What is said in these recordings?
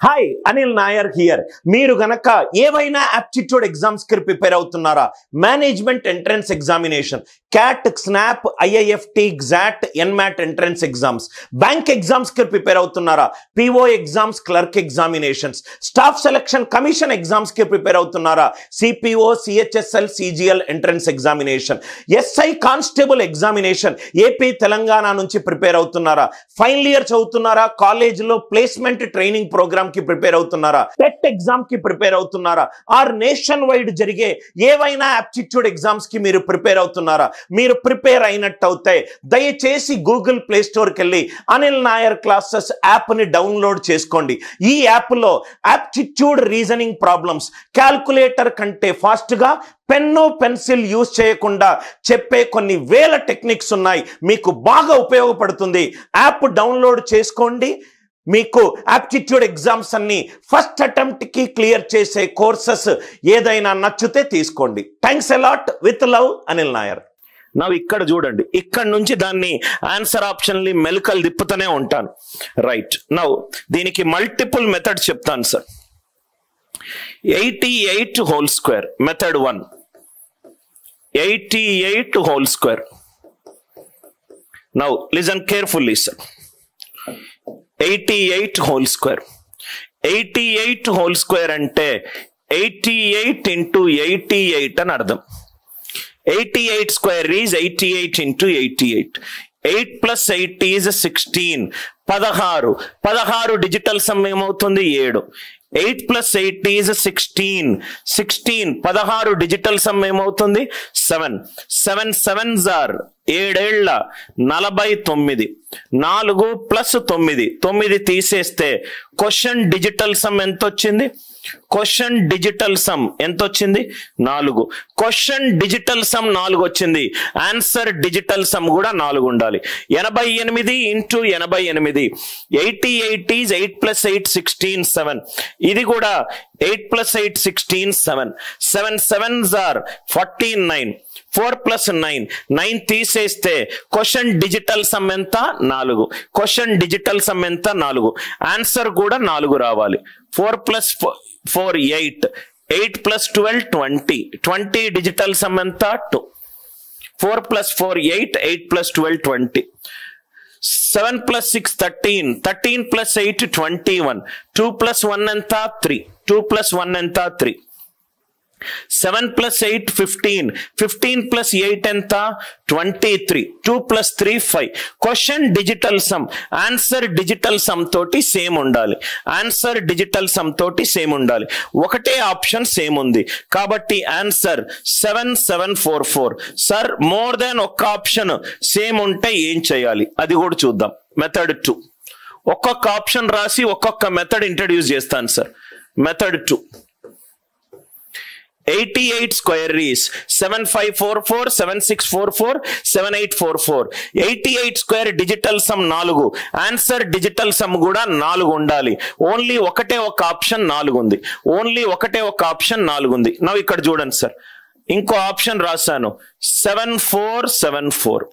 Hi Anil Nair here మీరు గనక ఏవైనా యాప్టిట్యూడ్ ఎగ్జామ్స్కి ప్రిపేర్ అవుతున్నారా? Management entrance examination CAT SNAP IIFT XAT NMAT entrance exams bank ఎగ్జామ్స్కి ప్రిపేర్ అవుతున్నారా? PO exams clerk examinations staff selection commission ఎగ్జామ్స్కి ప్రిపేర్ అవుతున్నారా? CPO CHSL CGL entrance examination SI constable examination AP Telangana నుంచి prepare అవుతున్నారా? Final year చదువుతున్నారా? కాలేజీలో placement training programme కి prepare అవుతున్నారా? టెట్ ఎగ్జామ్కి ప్రిపేర్ అవుతున్నారా? ఆర్ నేషన్ వైడ్ జరిగే ఏవైనా ఆప్టిట్యూడ్ ఎగ్జామ్స్కి మీరు ప్రిపేర్ అవుతున్నారా? మీరు ప్రిపేర్ అయినట్టు అవుతాయి దయచేసి గూగుల్ ప్లే స్టోర్కి వెళ్ళి అనిల్ నాయర్ క్లాసెస్ యాప్ని డౌన్లోడ్ చేసుకోండి. ఈ యాప్లో యాప్టిట్యూడ్ రీజనింగ్ ప్రాబ్లమ్స్ క్యాల్కులేటర్ కంటే ఫాస్ట్గా పెన్ను పెన్సిల్ యూజ్ చేయకుండా చెప్పే కొన్ని వేల టెక్నిక్స్ ఉన్నాయి. మీకు బాగా ఉపయోగపడుతుంది. యాప్ డౌన్లోడ్ చేసుకోండి. మీకు ఆప్టిట్యూడ్ ఎగ్జామ్స్ అన్ని ఫస్ట్ అటెంప్ట్కి క్లియర్ చేసే కోర్సెస్ ఏదైనా నచ్చితే తీసుకోండి. Thanks a lot with love Anil Nair నా ఇక్కడ చూడండి. ఇక్కడ నుంచి దాన్ని ఆన్సర్ ఆప్షన్ మెలకలు తిప్పుతూనే ఉంటాను. రైట్ నౌ దీనికి మల్టిపుల్ మెథడ్ చెప్తాను sir eighty eight whole square method one eighty eight whole square now listen carefully sir eighty eight whole square. Eighty eight whole square అంటే eighty eight into eighty eight అని అర్థం. Eighty eight square is eighty eight into eighty eight. Eight plus eight is sixteen. పదహారు. పదహారు digital sum ఏమవుతుంది? ఏడు. Eight plus eight is sixteen. Sixteen పదహారు digital sum ఏమవుతుంది? Seven. Seven seven జార్ ఏడేళ్ళ నలభై తొమ్మిది. నాలుగు ప్లస్ తొమ్మిది. తొమ్మిది తీసేస్తే క్వశ్చన్ డిజిటల్ సమ్ ఎంత వచ్చింది క్వశ్చన్ డిజిటల్ సమ్ ఎంత వచ్చింది నాలుగు. క్వశ్చన్ డిజిటల్ సమ్ నాలుగు వచ్చింది ఆన్సర్ డిజిటల్ సమ్ కూడా నాలుగు ఉండాలి ఎనభై ఎనిమిది ఇంటూ ఎనభై ఎనిమిది. Eighty eight is eight plus eight sixteen seven ఇది కూడా eight plus eight sixteen seven. Seven seven or forty nine. Four plus nine. Nine తీసేస్తే క్వశ్చన్ డిజిటల్ సమ్ ఎంత? నాలుగు. క్వశ్చన్ డిజిటల్ సమ్ ఎంత? నాలుగు. ఆన్సర్ కూడా నాలుగు రావాలి. Four plus four eight. Eight plus twelve twenty. Twenty digital sum ఎంత? Two. Four plus four eight. Eight plus twelve twenty. Seven plus six thirteen thirteen plus eight twenty one two plus one ఎంత three two plus one ఎంత three seven plus eight fifteen fifteen plus eight ఎంత twenty three two plus three five question digital sum answer digital sum తోటి same ఉండాలి. Answer digital sum తోటి same ఉండాలి. ఒకటే option same ఉంది. కాబట్టి answer seven seven four four sir more than ఒక్క option same ఉంటే ఏం చేయాలి? అది కూడా చూద్దాం. మెథడ్ టూ ఒక్కొక్క ఆప్షన్ రాసి ఒక్కొక్క మెథడ్ ఇంట్రడ్యూస్ చేస్తాను sir method two eighty eight square రీస్ seven five four four seven six four four seven eight four four. Eighty eight square digital sum నాలుగు. ఆన్సర్ డిజిటల్ సమ్ కూడా నాలుగు ఉండాలి. Only ఒకటే ఒక ఆప్షన్ నాలుగు ఉంది ఓన్లీ ఒకటే ఒక ఆప్షన్ నాలుగు ఉంది నవ్వు ఇక్కడ చూడండి సార్. ఇంకో ఆప్షన్ రాశాను. Seven four seven four.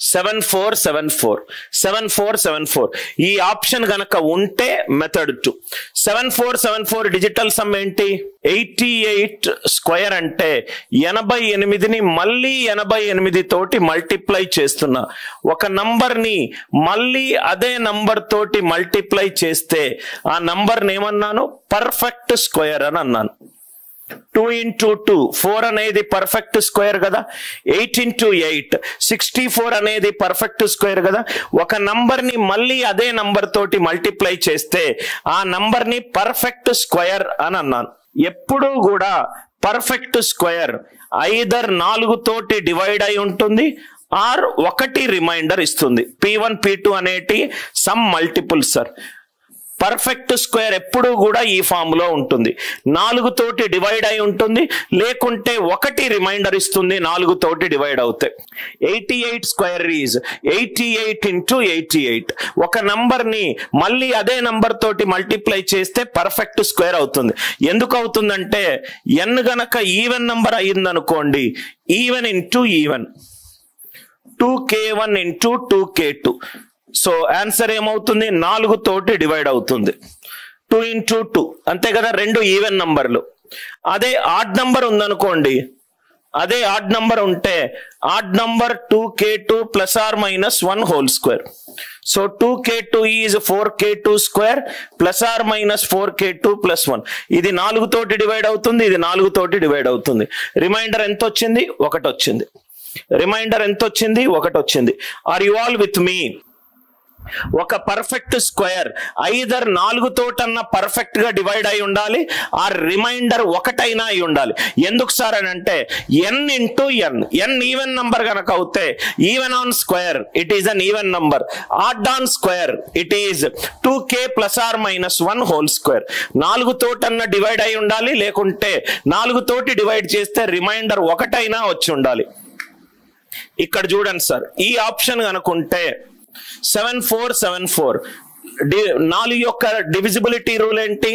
Seven four seven four seven four seven four ఈ ఆప్షన్ గనక ఉంటే method two seven four seven four digital sum ఏంటి? ఎయిటీ ఎయిట్ స్క్వేర్ అంటే ఎనభై ఎనిమిదిని మళ్ళీ ఎనభై ఎనిమిది తోటి మల్టిప్లై చేస్తున్నా. ఒక నంబర్ని మళ్ళీ అదే నంబర్ తోటి మల్టిప్లై చేస్తే ఆ నంబర్ని ఏమన్నాను? పర్ఫెక్ట్ స్క్వేర్ అని అన్నాను. టూ ఇంటూ టూ ఫోర్ అనేది పర్ఫెక్ట్ స్క్వేర్ కదా. Eight into eight sixty four అనేది పర్ఫెక్ట్ స్క్వేర్ కదా. ఒక నంబర్ని మళ్ళీ అదే నంబర్ తోటి మల్టిప్లై చేస్తే ఆ నంబర్ని పర్ఫెక్ట్ స్క్వేర్ అని అన్నాను. ఎప్పుడూ కూడా పర్ఫెక్ట్ స్క్వేర్ ఐదర్ నాలుగు తోటి డివైడ్ అయి ఉంటుంది ఆర్ ఒకటి రిమైండర్ ఇస్తుంది. పి వన్ పి టూ అనేటి sum multiple sir perfect square ఎప్పుడూ కూడా ఈ ఫామ్లో ఉంటుంది. నాలుగు తోటి డివైడ్ అయి ఉంటుంది. లేకుంటే ఒకటి రిమైండర్ ఇస్తుంది నాలుగు తోటి డివైడ్ అవుతాయి eighty eight square is eighty eight into eighty eight. ఒక నంబర్ని మళ్ళీ అదే నంబర్ తోటి మల్టిప్లై చేస్తే పర్ఫెక్ట్ స్క్వేర్ అవుతుంది. ఎందుకు అవుతుందంటే ఎన్ గనక even number అయ్యిందనుకోండి even into even. Two k one into two k two. So answer ఏమవుతుంది? నాలుగు తోటి డివైడ్ అవుతుంది. టూ ఇంటూ టూ అంతే కదా? రెండు ఈవెన్ నంబర్లు అదే ఆడ్ నంబర్ ఉందనుకోండి. అదే ఆడ్ నంబర్ ఉంటే odd number two k two plus or minus one whole square so two k two is four k two square plus or minus four k two plus one ఇది నాలుగు తోటి divide అవుతుంది ఇది నాలుగు తోటి divide అవుతుంది. Reminder ఎంత వచ్చింది ఒకటి వచ్చింది రిమైండర్ ఎంత వచ్చింది ఒకటి వచ్చింది are you all with me ఒక పర్ఫెక్ట్ స్క్వేర్ ఐదర్ నాలుగు తోటన్నా పర్ఫెక్ట్గా డివైడ్ అయి ఉండాలి ఆ రిమైండర్ ఒకటైనా అయి ఉండాలి. ఎందుకు సార్ అని అంటే n into n n even number కనుక అవుతే even on square it is an even number odd on square it is two k plus or minus one whole square నాలుగు తోటన్న డివైడ్ అయి ఉండాలి లేకుంటే నాలుగు తోటి డివైడ్ చేస్తే రిమైండర్ ఒకటైనా వచ్చి ఉండాలి. ఇక్కడ చూడండి సార్ ఈ ఆప్షన్ కనుకుంటే సెవెన్ ఫోర్ సెవెన్ ఫోర్. నాలుగు యొక్క డివిజిబిలిటీ రూల్ ఏంటి?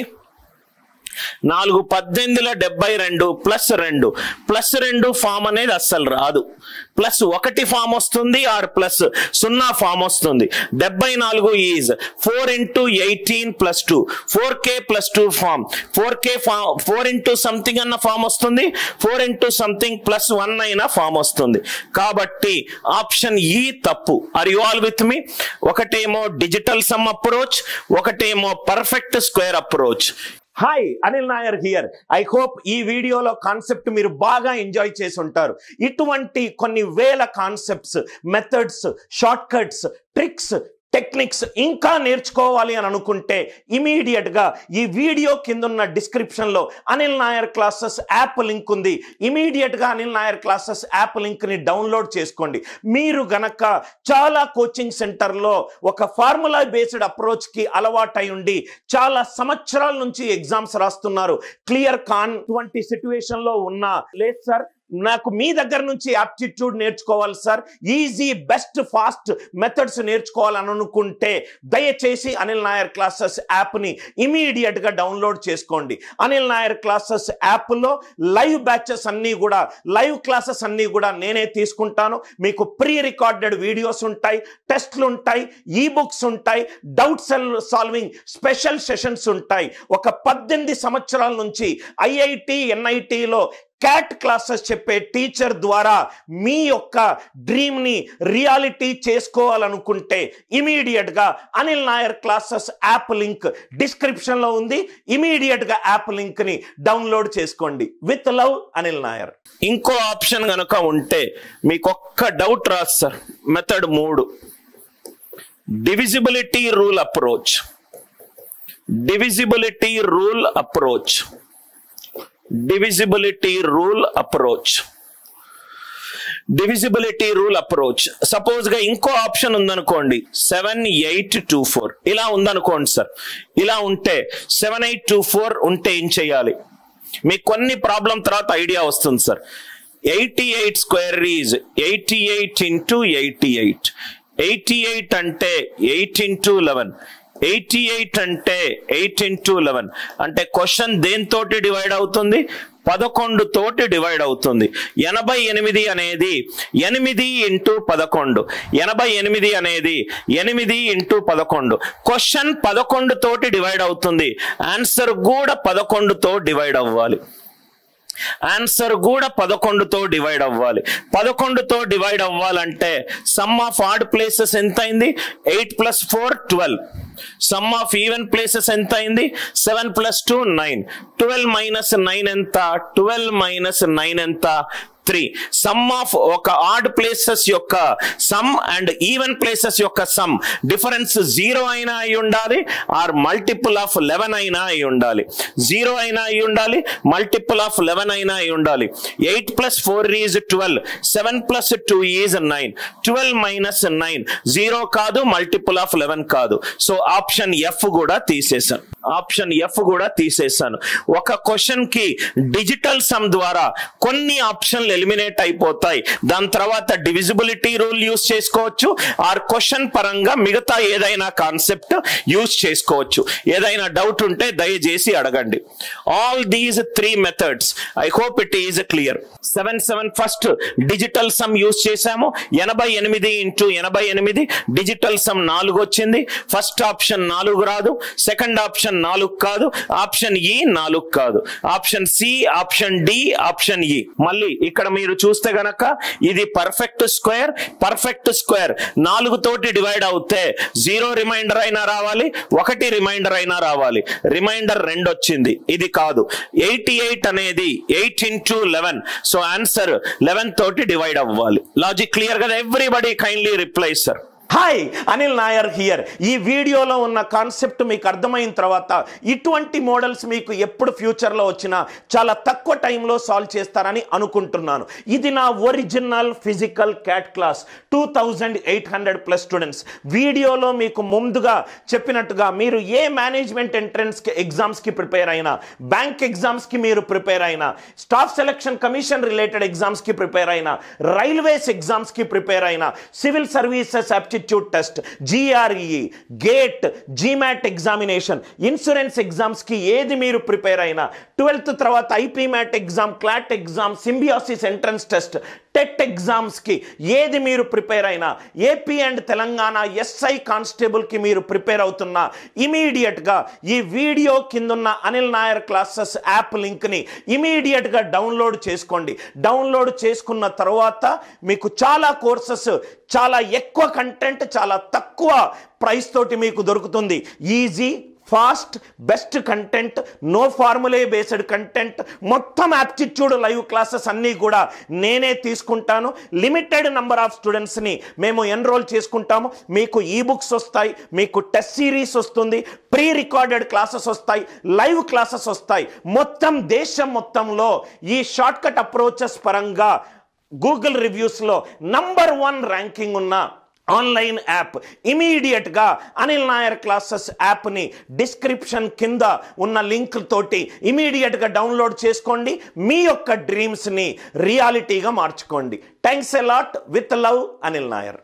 నాలుగు పద్దెనిమిదిల డెబ్బై రెండు ప్లస్ రెండు. ప్లస్ రెండు ఫామ్ అనేది అస్సలు రాదు. ప్లస్ ఒకటి ఫామ్ వస్తుంది ఆర్ ప్లస్ సున్నా ఫామ్ వస్తుంది. డెబ్బై నాలుగు is four into eighteen plus two. Four k plus two form. Four k form four into something అన్న ఫామ్ వస్తుంది. Four into something plus one అయినా ఫామ్ వస్తుంది. కాబట్టి ఆప్షన్ ఈ తప్పు. Are you all with me ఒకటేమో డిజిటల్ సమ్ అప్రోచ్ ఒకటేమో perfect square approach. Hi Anil Nair here I hope ఈ వీడియోలో కాన్సెప్ట్ మీరు బాగా ఎంజాయ్ చేసి ఉంటారు ఇటువంటి కొన్ని వేల concepts methods shortcuts tricks techniques ఇంకా నేర్చుకోవాలి అని అనుకుంటే ఇమీడియట్గా ఈ వీడియో కింద ఉన్న Anil Nair classes app link ఉంది. ఇమీడియట్గా అనిల్ నాయర్ క్లాసెస్ యాప్ లింక్ని డౌన్లోడ్ చేసుకోండి. మీరు గనక చాలా కోచింగ్ సెంటర్లో ఒక ఫార్ములా బేస్డ్ అప్రోచ్కి అలవాటై ఉండి చాలా సంవత్సరాల నుంచి ఎగ్జామ్స్ రాస్తున్నారు. క్లియర్ కాన్ వంటి సిట్యువేషన్లో ఉన్నా. లేదు సార్ నాకు మీ దగ్గర నుంచి యాప్టిట్యూడ్ నేర్చుకోవాలి sir easy best fast methods నేర్చుకోవాలని అనుకుంటే దయచేసి అనిల్ నాయర్ క్లాసెస్ యాప్ని ఇమీడియట్గా డౌన్లోడ్ చేసుకోండి. అనిల్ నాయర్ క్లాసెస్ యాప్లో లైవ్ బ్యాచెస్ అన్నీ కూడా లైవ్ క్లాసెస్ అన్నీ కూడా నేనే తీసుకుంటాను. మీకు ప్రీ రికార్డెడ్ వీడియోస్ ఉంటాయి టెస్ట్లు ఉంటాయి ఈ బుక్స్ ఉంటాయి డౌట్ సాల్వింగ్ స్పెషల్ సెషన్స్ ఉంటాయి. ఒక పద్దెనిమిది సంవత్సరాల నుంచి ఐఐటి ఎన్ఐటిలో క్యాట్ క్లాసెస్ చెప్పే టీచర్ ద్వారా మీ యొక్క డ్రీమ్ని రియాలిటీ చేసుకోవాలనుకుంటే ఇమీడియట్గా Anil Nair classes app link డిస్క్రిప్షన్లో ఉంది. ఇమీడియట్గా యాప్ లింక్ని డౌన్లోడ్ చేసుకోండి. విత్ లవ్ అనిల్ నాయర్ ఇంకో ఆప్షన్ కనుక ఉంటే మీకు ఒక్క డౌట్ రాదు సార్ మెథడ్ మూడు. Divisibility rule approach divisibility rule approach divisibility rule approach divisibility rule approach సపోజ్గా ఇంకో ఆప్షన్ ఉందనుకోండి. సెవెన్ ఎయిట్ టూ ఫోర్ ఇలా ఉందనుకోండి సార్ ఇలా ఉంటే సెవెన్ ఎయిట్ టూ ఫోర్ ఉంటే ఏం చేయాలి? మీకు కొన్ని ప్రాబ్లం తర్వాత ఐడియా వస్తుంది sir eighty eight square is eighty eight into eighty eight eighty eight అంటే eight into eleven eighty eight అంటే ఎయిట్ ఇంటూ లెవెన్. అంటే క్వశ్చన్ దేనితోటి డివైడ్ అవుతుంది? పదకొండు తోటి డివైడ్ అవుతుంది. ఎనభై ఎనిమిది అనేది ఎనిమిది ఇంటూ పదకొండు. ఎనభై ఎనిమిది అనేది ఎనిమిది ఇంటూ పదకొండు. క్వశ్చన్ పదకొండు తోటి డివైడ్ అవుతుంది. ఆన్సర్ కూడా పదకొండుతో డివైడ్ అవ్వాలి. ఆన్సర్ కూడా పదకొండుతో డివైడ్ అవ్వాలి. పదకొండుతో డివైడ్ అవ్వాలంటే సమ్ ఆఫ్ ఆడ్ ప్లేసెస్ ఎంత అయింది eight plus four twelve. Sum of even places ఎంత అయింది seven plus two nine twelve minus nine ఎంత? ట్వెల్వ్ మైనస్ నైన్ ఎంత? త్రీ సమ్ ఆఫ్ ఒక ఆడ్ ప్లేసెస్ యొక్క సమ్ అండ్ ఈవెన్ ప్లేసెస్ యొక్క sum difference zero అయినా అయి ఉండాలి ఆర్ మల్టిపుల్ ఆఫ్ లెవెన్ అయినా అయి ఉండాలి. జీరో అయినా అయి ఉండాలి మల్టిపుల్ ఆఫ్ లెవెన్ అయినా అయి ఉండాలి. Eight plus four is twelve seven plus two is nine twelve minus nine zero కాదు మల్టిపుల్ ఆఫ్ లెవెన్ కాదు. సో ఆప్షన్ ఎఫ్ కూడా తీసేశాను. ఆప్షన్ ఎఫ్ కూడా తీసేశాను. ఒక క్వశ్చన్కి డిజిటల్ సమ్ ద్వారా కొన్ని ఆప్షన్లు ఎలిమినేట్ అయిపోతాయి. దాని తర్వాత డివిజిబిలిటీ రూల్ యూస్ చేసుకోవచ్చు. ఆర్ క్వశ్చన్ పరంగా మిగతా ఏదైనా కాన్సెప్ట్ యూస్ చేసుకోవచ్చు. ఏదైనా డౌట్ ఉంటే దయచేసి అడగండి. All these three methods I hope it is clear seven seven first digital sum use చేశాము. ఎనభై ఎనిమిది ఇంటూ ఎనభై ఎనిమిది డిజిటల్ సమ్ నాలుగు వచ్చింది. ఫస్ట్ ఆప్షన్ నాలుగు రాదు. సెకండ్ ఆప్షన్ నాలుగు కాదు. ఆప్షన్ ఈ e నాలుగు కాదు. Option C option D option E మళ్ళీ ఇక్కడ మీరు చూస్తే గనక ఇది పర్ఫెక్ట్ స్క్వేర్ పర్ఫెక్ట్ స్క్వేర్ నాలుగు తోటి డివైడ్ అవుతే జీరో రిమైండర్ అయినా రావాలి ఒకటి రిమైండర్ అయినా రావాలి. రిమైండర్ రెండు వచ్చింది. ఇది కాదు. ఎయిటీ ఎయిట్ అనేది eight into eleven so answer eleven తోటి డివైడ్ అవ్వాలి. లాజిక్ క్లియర్ కదా? Everybody kindly reply sir hi Anil Nair here ఈ వీడియోలో ఉన్న కాన్సెప్ట్ మీకు అర్థమైన తర్వాత ఇటువంటి మోడల్స్ మీకు ఎప్పుడు ఫ్యూచర్లో వచ్చినా చాలా తక్కువ టైంలో సాల్వ్ చేస్తారని అనుకుంటున్నాను. ఇది నా original physical CAT class two thousand eight hundred plus students వీడియోలో మీకు ముందుగా చెప్పినట్టుగా మీరు ఏ మేనేజ్మెంట్ ఎంట్రన్స్కి ఎగ్జామ్స్కి ప్రిపేర్ అయినా బ్యాంక్ ఎగ్జామ్స్కి మీరు ప్రిపేర్ అయినా స్టాఫ్ సెలక్షన్ కమిషన్ రిలేటెడ్ ఎగ్జామ్స్కి ప్రిపేర్ అయినా రైల్వేస్ ఎగ్జామ్స్కి ప్రిపేర్ అయినా civil services aptitude test GRE GATE GMAT examination insurance ఎగ్జామ్స్కి ఏది మీరు ప్రిపేర్ అయినా ట్వెల్త్ తర్వాత IPMAT exam CLAT exam Symbiosis entrance test TET ఎగ్జామ్స్కి ఏది మీరు ప్రిపేర్ అయినా ఏపీ అండ్ తెలంగాణ ఎస్ఐ కానిస్టేబుల్కి మీరు ప్రిపేర్ అవుతున్నా ఇమీడియట్గా ఈ వీడియో కిందున్న అనిల్ నాయర్ క్లాసెస్ యాప్ లింక్ని ఇమీడియట్గా డౌన్లోడ్ చేసుకోండి. డౌన్లోడ్ చేసుకున్న తర్వాత మీకు చాలా కోర్సెస్ చాలా ఎక్కువ కంటెంట్ చాలా తక్కువ ప్రైస్ తోటి మీకు దొరుకుతుంది. Easy fast best content no formulae based content మొత్తం యాప్టిట్యూడ్ లైవ్ క్లాసెస్ అన్నీ కూడా నేనే తీసుకుంటాను. లిమిటెడ్ నెంబర్ ఆఫ్ స్టూడెంట్స్ని మేము ఎన్రోల్ చేసుకుంటాము. మీకు ఈ బుక్స్ వస్తాయి మీకు టెస్ట్ సిరీస్ వస్తుంది ప్రీ రికార్డెడ్ క్లాసెస్ వస్తాయి లైవ్ క్లాసెస్ వస్తాయి. మొత్తం దేశం మొత్తంలో ఈ షార్ట్కట్ అప్రోచెస్ పరంగా గూగుల్ రివ్యూస్లో నంబర్ వన్ ర్యాంకింగ్ ఉన్న ఆన్లైన్ యాప్ ఇమీడియట్గా అనిల్ నాయర్ క్లాసెస్ యాప్ని డిస్క్రిప్షన్ కింద ఉన్న లింక్ తోటి ఇమీడియట్గా డౌన్లోడ్ చేసుకోండి. మీ యొక్క డ్రీమ్స్ని రియాలిటీగా మార్చుకోండి. Thanks a lot with love Anil Nair.